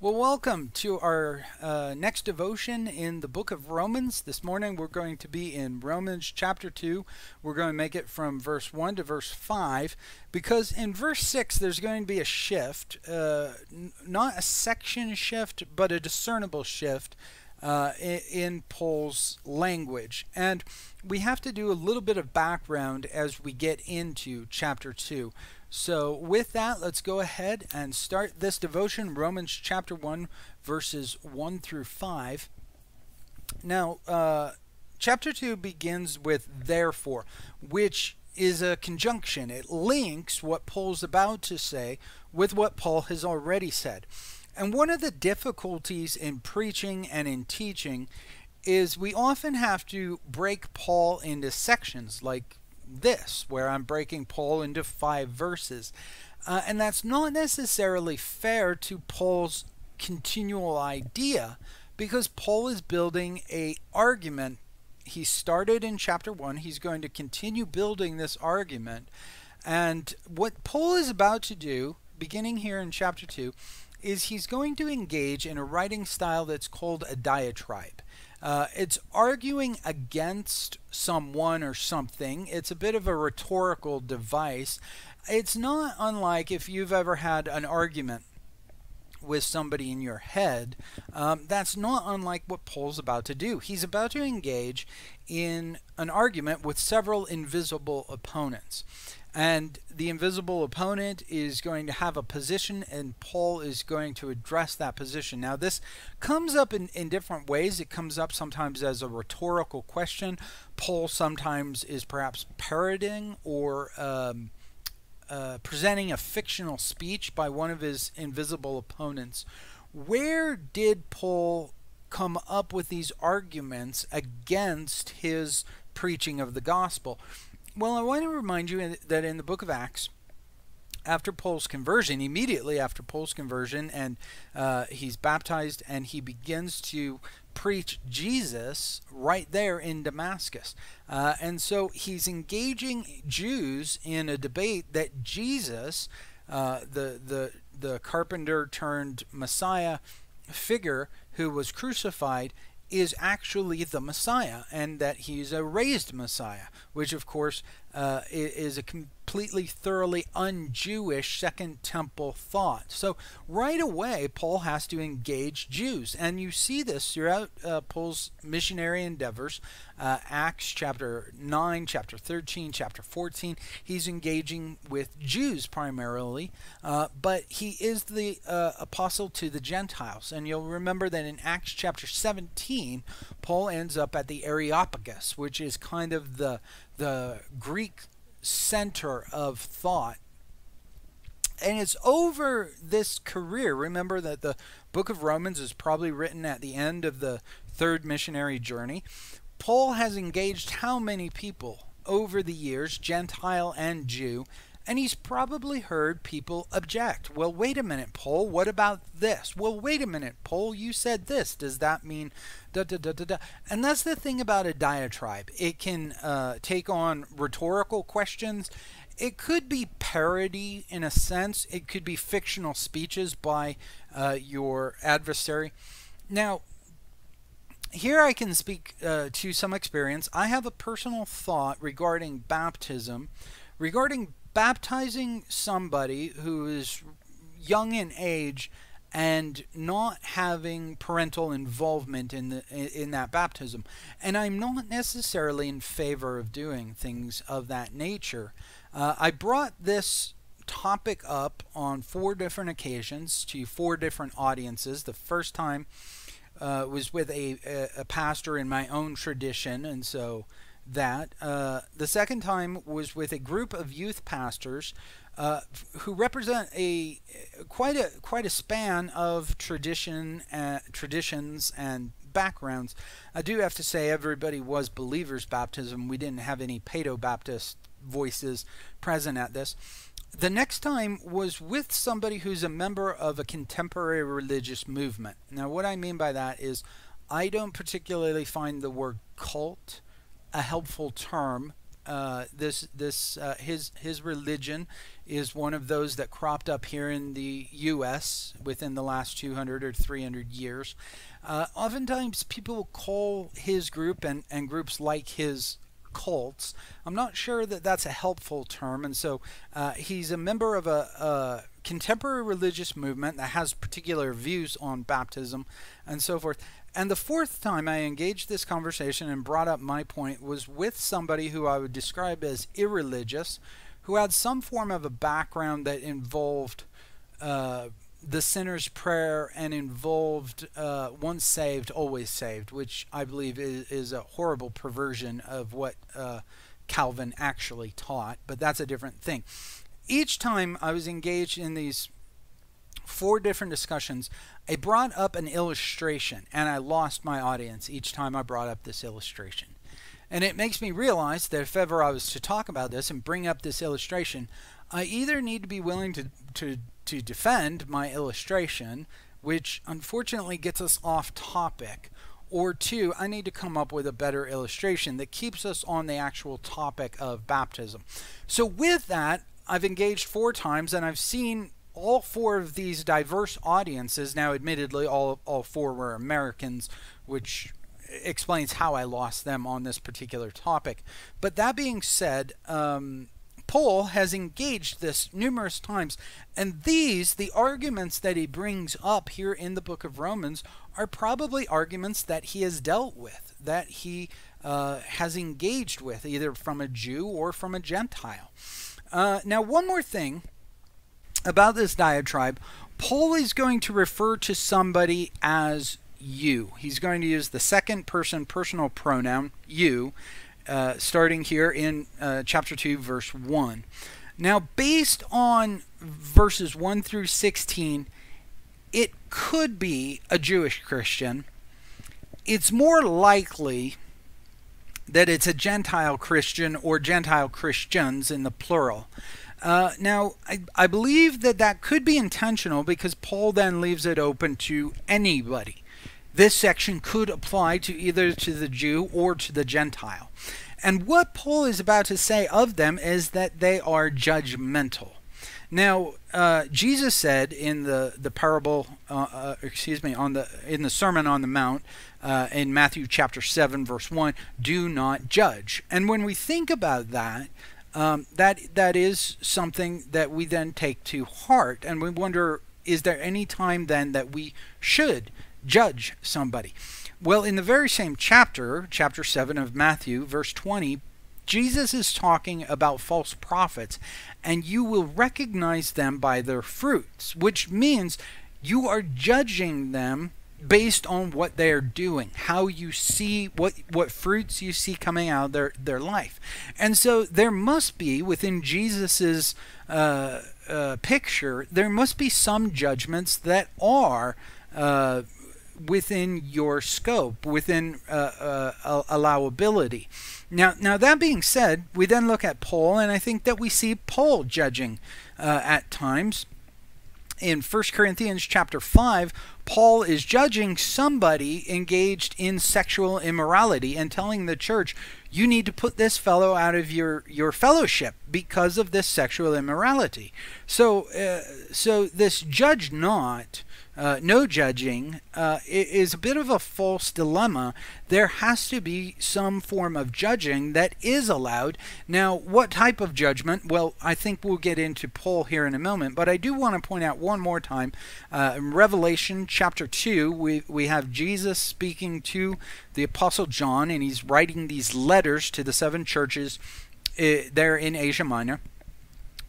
Well, welcome to our uh, next devotion in the book of Romans. This morning we're going to be in Romans chapter 2. We're going to make it from verse 1 to verse 5 because in verse 6 there's going to be a shift, uh, not a section shift, but a discernible shift uh, in Paul's language. And we have to do a little bit of background as we get into chapter 2. So, with that, let's go ahead and start this devotion, Romans chapter 1, verses 1 through 5. Now, uh, chapter 2 begins with therefore, which is a conjunction. It links what Paul's about to say with what Paul has already said. And one of the difficulties in preaching and in teaching is we often have to break Paul into sections, like this, where I'm breaking Paul into five verses. Uh, and that's not necessarily fair to Paul's continual idea because Paul is building a argument. He started in chapter 1, he's going to continue building this argument. And what Paul is about to do, beginning here in chapter 2, is he's going to engage in a writing style that's called a diatribe. Uh, it's arguing against someone or something. It's a bit of a rhetorical device. It's not unlike if you've ever had an argument with somebody in your head. Um, that's not unlike what Paul's about to do. He's about to engage in an argument with several invisible opponents. And the invisible opponent is going to have a position, and Paul is going to address that position. Now, this comes up in, in different ways. It comes up sometimes as a rhetorical question. Paul sometimes is perhaps parroting or um, uh, presenting a fictional speech by one of his invisible opponents. Where did Paul come up with these arguments against his preaching of the gospel? Well, I want to remind you that in the book of Acts, after Paul's conversion, immediately after Paul's conversion, and uh, he's baptized and he begins to preach Jesus right there in Damascus. Uh, and so he's engaging Jews in a debate that Jesus, uh, the, the, the carpenter turned Messiah figure who was crucified, is actually the Messiah and that he's a raised Messiah, which of course uh, is a completely, thoroughly un Jewish Second Temple thought. So, right away, Paul has to engage Jews. And you see this throughout uh, Paul's missionary endeavors. Uh, Acts chapter 9, chapter 13, chapter 14. He's engaging with Jews primarily, uh, but he is the uh, apostle to the Gentiles. And you'll remember that in Acts chapter 17, Paul ends up at the Areopagus, which is kind of the the Greek center of thought. And it's over this career. Remember that the book of Romans is probably written at the end of the third missionary journey. Paul has engaged how many people over the years, Gentile and Jew, and he's probably heard people object. Well, wait a minute, Paul, what about this? Well, wait a minute, Paul, you said this. Does that mean da da da da da? And that's the thing about a diatribe. It can uh, take on rhetorical questions. It could be parody in a sense. It could be fictional speeches by uh, your adversary. Now, here I can speak uh, to some experience. I have a personal thought regarding baptism, regarding baptizing somebody who is young in age and not having parental involvement in the in that baptism. And i'm not necessarily in favor of doing things of that nature. Uh, i brought this topic up on four different occasions to four different audiences. The first time uh, was with a, a, a pastor in my own tradition and so that. Uh, the second time was with a group of youth pastors uh, who represent a quite a quite a span of tradition, uh, traditions, and backgrounds. I do have to say, everybody was believers baptism. We didn't have any Paedo Baptist voices present at this. The next time was with somebody who's a member of a contemporary religious movement. Now, what I mean by that is, I don't particularly find the word cult a helpful term. Uh, this this uh, his his religion is one of those that cropped up here in the U.S. within the last 200 or 300 years. Uh, oftentimes, people call his group and, and groups like his cults. I'm not sure that that's a helpful term, and so uh, he's a member of a, a, contemporary religious movement that has particular views on baptism and so forth. And the fourth time I engaged this conversation and brought up my point was with somebody who I would describe as irreligious, who had some form of a background that involved. Uh, the sinner's prayer and involved uh, once saved, always saved, which I believe is, is a horrible perversion of what uh, Calvin actually taught, but that's a different thing. Each time I was engaged in these four different discussions, I brought up an illustration and I lost my audience each time I brought up this illustration. And it makes me realize that if ever I was to talk about this and bring up this illustration, I either need to be willing to, to to defend my illustration, which unfortunately gets us off topic, or two, I need to come up with a better illustration that keeps us on the actual topic of baptism. So, with that, I've engaged four times and I've seen all four of these diverse audiences. Now, admittedly, all, all four were Americans, which explains how I lost them on this particular topic. But that being said, um, Paul has engaged this numerous times, and these, the arguments that he brings up here in the book of Romans, are probably arguments that he has dealt with, that he uh, has engaged with, either from a Jew or from a Gentile. Uh, now, one more thing about this diatribe Paul is going to refer to somebody as you. He's going to use the second person personal pronoun, you, uh, starting here in uh, chapter 2, verse 1. Now, based on verses 1 through 16, it could be a Jewish Christian. It's more likely that it's a Gentile Christian or Gentile Christians in the plural. Uh, now, I, I believe that that could be intentional because Paul then leaves it open to anybody. This section could apply to either to the Jew or to the Gentile. And what Paul is about to say of them is that they are judgmental. Now, uh, Jesus said in the the parable, uh, uh, excuse me, on the in the Sermon on the Mount, uh, in Matthew chapter seven, verse one, "Do not judge." And when we think about that, um, that that is something that we then take to heart, and we wonder: Is there any time then that we should judge somebody? Well, in the very same chapter, chapter 7 of Matthew, verse 20, Jesus is talking about false prophets, and you will recognize them by their fruits, which means you are judging them based on what they are doing, how you see what what fruits you see coming out of their their life, and so there must be within Jesus's uh, uh, picture, there must be some judgments that are uh, within your scope, within uh, uh, allowability. Now, now that being said, we then look at Paul, and I think that we see Paul judging uh, at times. In 1 Corinthians chapter 5, Paul is judging somebody engaged in sexual immorality and telling the church, you need to put this fellow out of your, your fellowship because of this sexual immorality. So, uh, so this judge not uh, no judging uh, is a bit of a false dilemma. There has to be some form of judging that is allowed. Now, what type of judgment? Well, I think we'll get into Paul here in a moment, but I do want to point out one more time uh, in Revelation chapter 2, we, we have Jesus speaking to the Apostle John, and he's writing these letters to the seven churches uh, there in Asia Minor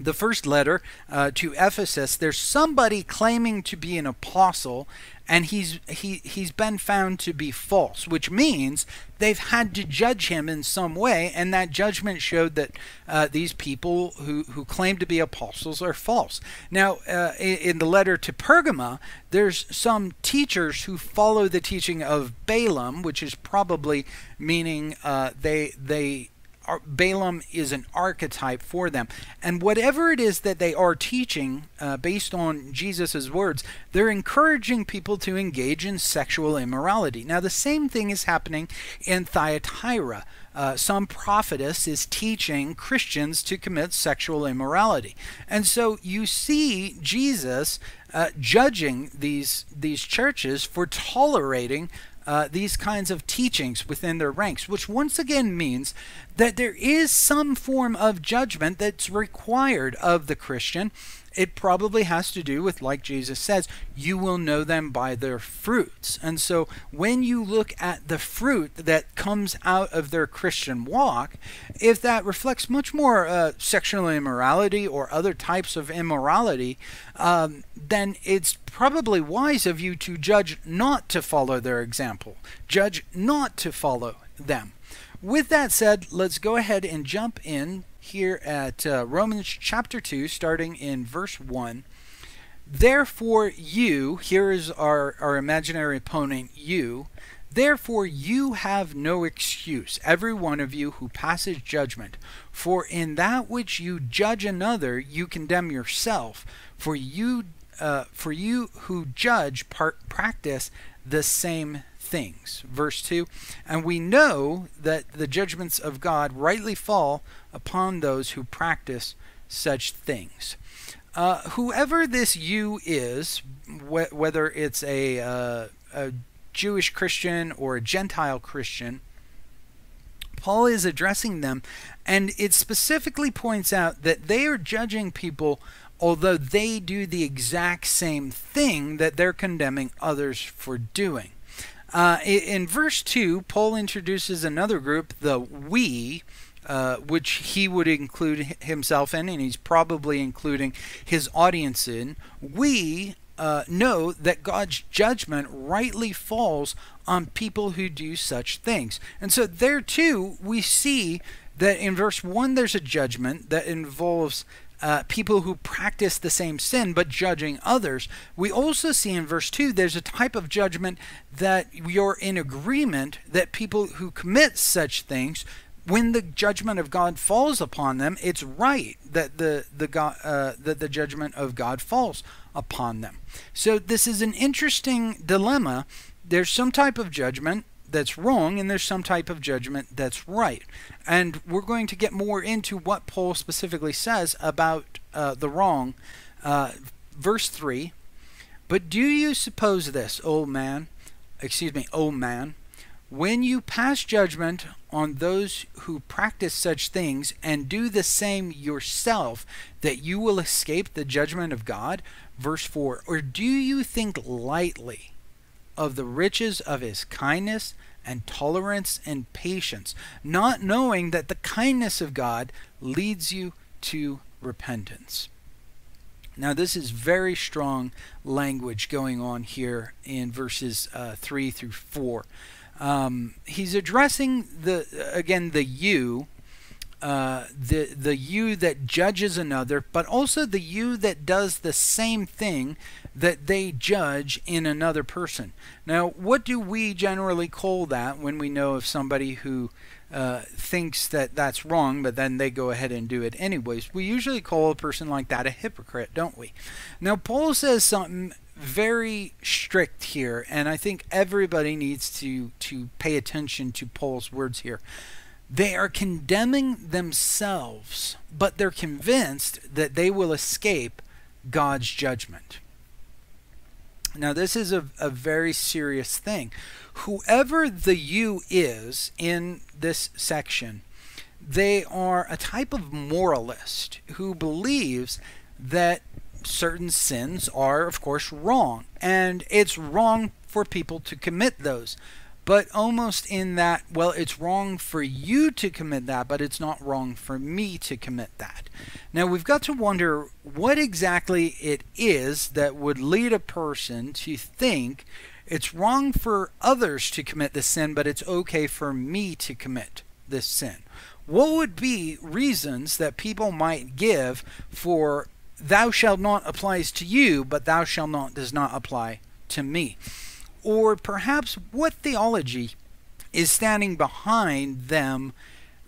the first letter uh, to Ephesus, there's somebody claiming to be an apostle, and he's he he's been found to be false, which means they've had to judge him in some way, and that judgment showed that uh, these people who who claim to be apostles are false. Now, uh, in, in the letter to Pergamum, there's some teachers who follow the teaching of Balaam, which is probably meaning uh, they they Balaam is an archetype for them. And whatever it is that they are teaching uh, based on Jesus' words, they're encouraging people to engage in sexual immorality. Now, the same thing is happening in Thyatira. uh, some prophetess is teaching Christians to commit sexual immorality. And so you see Jesus uh, judging these, these churches for tolerating uh, these kinds of teachings within their ranks, which once again means that there is some form of judgment that's required of the Christian it probably has to do with, like Jesus says, you will know them by their fruits. And so when you look at the fruit that comes out of their Christian walk, if that reflects much more uh, sexual immorality or other types of immorality, um, then it's probably wise of you to judge not to follow their example, judge not to follow them. With that said, let's go ahead and jump in here at uh, Romans chapter 2, starting in verse 1. Therefore, you, here is our, our imaginary opponent, you, therefore you have no excuse, every one of you who passes judgment. For in that which you judge another, you condemn yourself. For you, uh, for you who judge part, practice the same things. Verse 2 And we know that the judgments of God rightly fall upon those who practice such things. Uh, whoever this you is, wh- whether it's a, uh, a Jewish Christian or a Gentile Christian, Paul is addressing them, and it specifically points out that they are judging people although they do the exact same thing that they're condemning others for doing. Uh, in verse 2, Paul introduces another group, the we, uh, which he would include himself in, and he's probably including his audience in. We uh, know that God's judgment rightly falls on people who do such things. And so, there too, we see that in verse 1 there's a judgment that involves uh, people who practice the same sin but judging others. We also see in verse 2 there's a type of judgment that you're in agreement that people who commit such things when the judgment of God falls upon them, it's right that the the God, uh, that the judgment of God falls upon them. So this is an interesting dilemma. There's some type of judgment that's wrong and there's some type of judgment that's right. And we're going to get more into what Paul specifically says about uh, the wrong. Uh, verse 3 But do you suppose this, O man, excuse me, O man, when you pass judgment on those who practice such things and do the same yourself, that you will escape the judgment of God? Verse 4 Or do you think lightly of the riches of his kindness and tolerance and patience, not knowing that the kindness of God leads you to repentance. Now, this is very strong language going on here in verses uh, 3 through 4. Um, he's addressing the again the you, uh, the the you that judges another, but also the you that does the same thing that they judge in another person. Now, what do we generally call that when we know of somebody who uh, thinks that that's wrong, but then they go ahead and do it anyways? We usually call a person like that a hypocrite, don't we? Now, Paul says something very strict here, and I think everybody needs to to pay attention to Paul's words here. They are condemning themselves, but they're convinced that they will escape God's judgment. Now, this is a, a very serious thing. Whoever the you is in this section, they are a type of moralist who believes that certain sins are, of course, wrong. And it's wrong for people to commit those. But almost in that, well, it's wrong for you to commit that, but it's not wrong for me to commit that. Now, we've got to wonder what exactly it is that would lead a person to think it's wrong for others to commit this sin, but it's okay for me to commit this sin. What would be reasons that people might give for thou shalt not applies to you, but thou shalt not does not apply to me. Or perhaps what theology is standing behind them,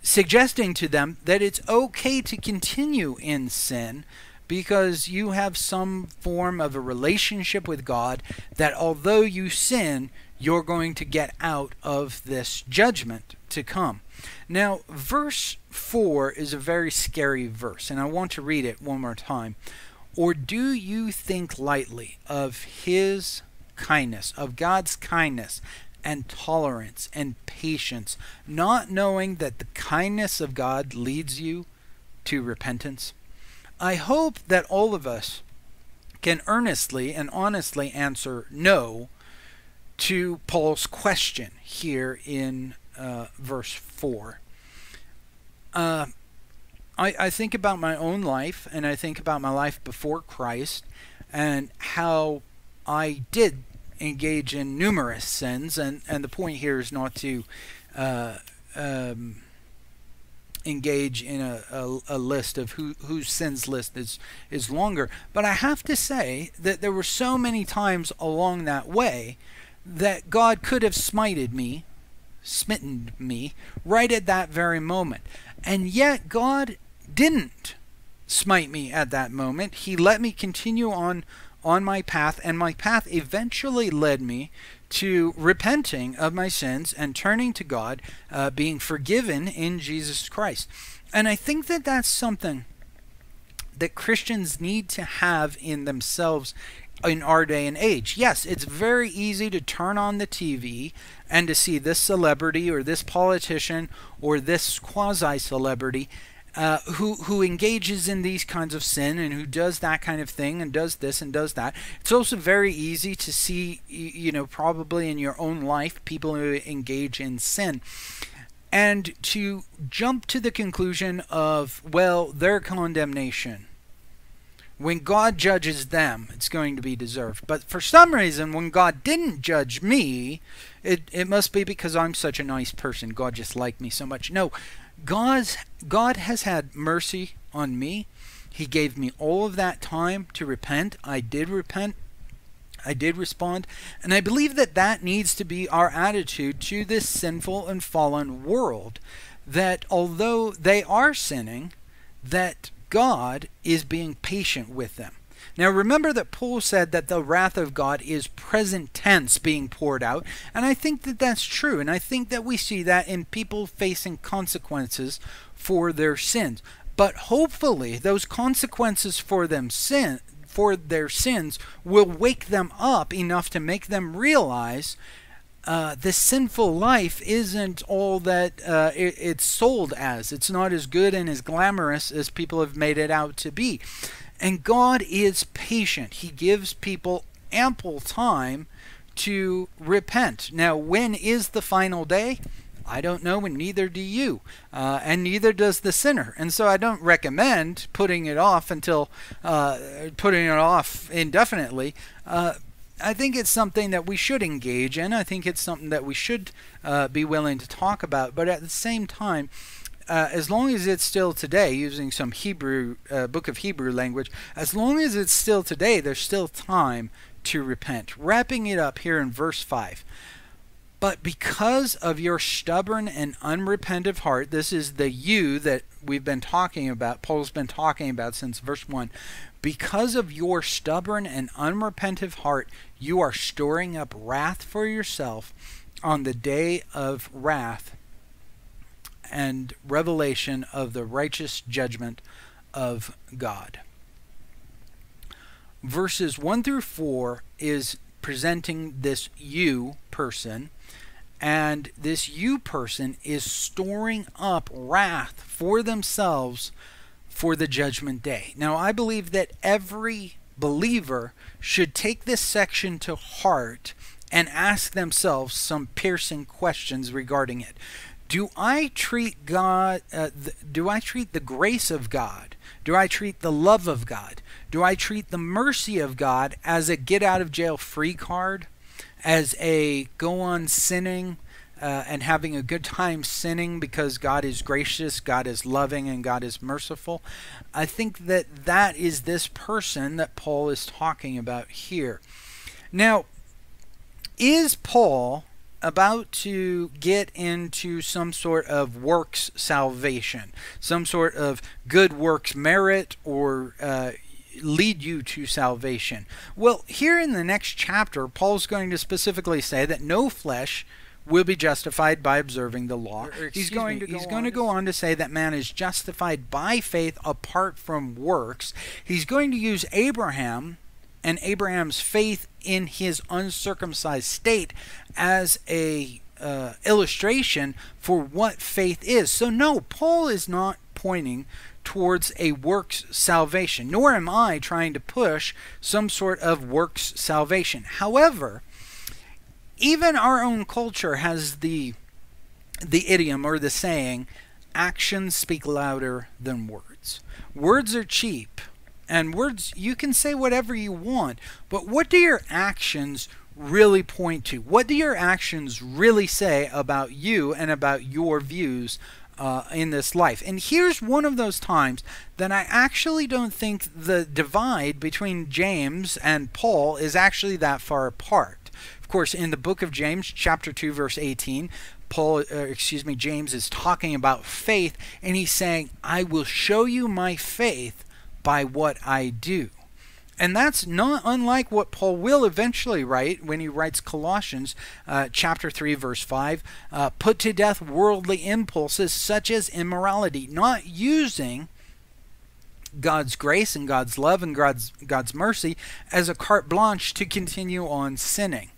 suggesting to them that it's okay to continue in sin because you have some form of a relationship with God that although you sin, you're going to get out of this judgment to come. Now, verse 4 is a very scary verse, and I want to read it one more time. Or do you think lightly of his kindness, of God's kindness and tolerance and patience, not knowing that the kindness of God leads you to repentance? I hope that all of us can earnestly and honestly answer no to Paul's question here in uh, verse 4. Uh, I, I think about my own life and I think about my life before Christ and how I did engage in numerous sins. And, and the point here is not to uh, um, engage in a, a, a, list of who, whose sins list is, is longer. But I have to say that there were so many times along that way that God could have smited me, smitten me, right at that very moment. And yet God didn't smite me at that moment. He let me continue on on my path, and my path eventually led me to repenting of my sins and turning to God, uh, being forgiven in Jesus Christ. And I think that that's something that Christians need to have in themselves in our day and age. Yes, it's very easy to turn on the TV and to see this celebrity or this politician or this quasi celebrity uh, who who engages in these kinds of sin and who does that kind of thing and does this and does that. It's also very easy to see, you know, probably in your own life, people who engage in sin. And to jump to the conclusion of, well, their condemnation when God judges them, it's going to be deserved. But for some reason, when God didn't judge me, it, it must be because I'm such a nice person. God just liked me so much. No, God's, God has had mercy on me. He gave me all of that time to repent. I did repent. I did respond. And I believe that that needs to be our attitude to this sinful and fallen world. That although they are sinning, that God is being patient with them. Now remember that Paul said that the wrath of God is present tense being poured out, and I think that that's true, and I think that we see that in people facing consequences for their sins. But hopefully those consequences for them sin for their sins will wake them up enough to make them realize uh, this sinful life isn't all that uh, it, it's sold as. It's not as good and as glamorous as people have made it out to be. And God is patient. He gives people ample time to repent. Now, when is the final day? I don't know, and neither do you, uh, and neither does the sinner. And so I don't recommend putting it off until uh, putting it off indefinitely. Uh, I think it's something that we should engage in. I think it's something that we should uh, be willing to talk about. But at the same time, uh, as long as it's still today, using some Hebrew uh, book of Hebrew language, as long as it's still today, there's still time to repent. Wrapping it up here in verse 5. But because of your stubborn and unrepentive heart, this is the you that we've been talking about, Paul's been talking about since verse 1. Because of your stubborn and unrepentive heart, you are storing up wrath for yourself on the day of wrath and revelation of the righteous judgment of God. Verses 1 through 4 is presenting this you person, and this you person is storing up wrath for themselves for the judgment day. Now, I believe that every believer should take this section to heart and ask themselves some piercing questions regarding it. Do I treat God, uh, th- do I treat the grace of God? Do I treat the love of God? Do I treat the mercy of God as a get out of jail free card? As a go on sinning? uh, and having a good time sinning because God is gracious, God is loving, and God is merciful. I think that that is this person that Paul is talking about here. Now, is Paul about to get into some sort of works salvation, some sort of good works merit, or uh, lead you to salvation. Well, here in the next chapter, Paul's going to specifically say that no flesh will be justified by observing the law. Or- or he's going me, to he's going to go on to say that man is justified by faith apart from works. He's going to use Abraham and Abraham's faith in his uncircumcised state as a uh, illustration for what faith is. So no, Paul is not pointing towards a works salvation, nor am I trying to push some sort of works salvation. However, even our own culture has the the idiom or the saying actions speak louder than words words are cheap and words you can say whatever you want but what do your actions really point to? What do your actions really say about you and about your views uh, in this life? And here's one of those times that i actually don't think the divide between james and paul is actually that far apart. Of course, in the book of James, chapter 2, verse 18, Paul, uh, excuse me, James is talking about faith, and he's saying, I will show you my faith by what I do. And that's not unlike what Paul will eventually write when he writes Colossians uh, chapter 3, verse 5. Uh, Put to death worldly impulses such as immorality, not using God's grace and God's love and God's God's mercy as a carte blanche to continue on sinning.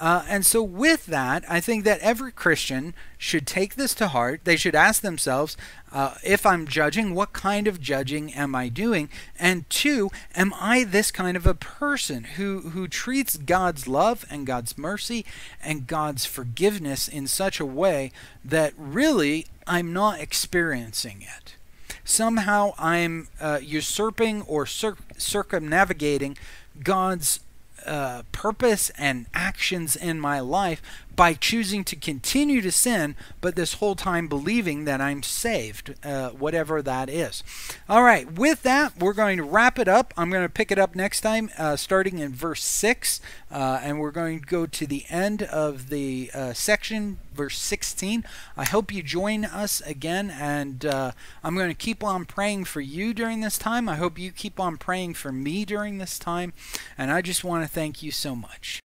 Uh, and so, with that, I think that every Christian should take this to heart. They should ask themselves, uh, if I'm judging, what kind of judging am I doing? And two, am I this kind of a person who, who treats God's love and God's mercy and God's forgiveness in such a way that really I'm not experiencing it? Somehow I'm uh, usurping or cir- circumnavigating God's uh, purpose and actions in my life by choosing to continue to sin, but this whole time believing that I'm saved, uh, whatever that is. All right, with that, we're going to wrap it up. I'm going to pick it up next time, uh, starting in verse 6, uh, and we're going to go to the end of the uh, section, verse 16. I hope you join us again, and uh, I'm going to keep on praying for you during this time. I hope you keep on praying for me during this time, and I just want to thank you so much.